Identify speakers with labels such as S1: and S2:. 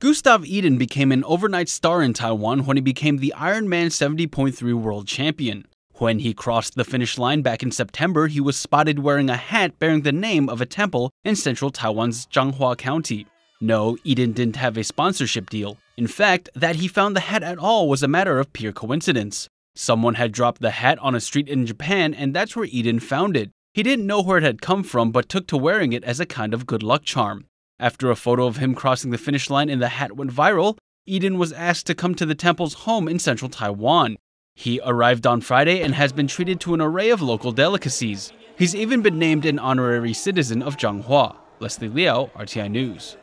S1: Gustav Iden became an overnight star in Taiwan when he became the Ironman 70.3 world champion. When he crossed the finish line back in September, he was spotted wearing a hat bearing the name of a temple in central Taiwan's Changhua County. No, Iden didn't have a sponsorship deal. In fact, that he found the hat at all was a matter of pure coincidence. Someone had dropped the hat on a street in Japan, and that's where Eden found it. He didn't know where it had come from, but took to wearing it as a kind of good luck charm. After a photo of him crossing the finish line in the hat went viral, Iden was asked to come to the temple's home in central Taiwan. He arrived on Friday and has been treated to an array of local delicacies. He's even been named an honorary citizen of Changhua. Leslie Liao, RTI News.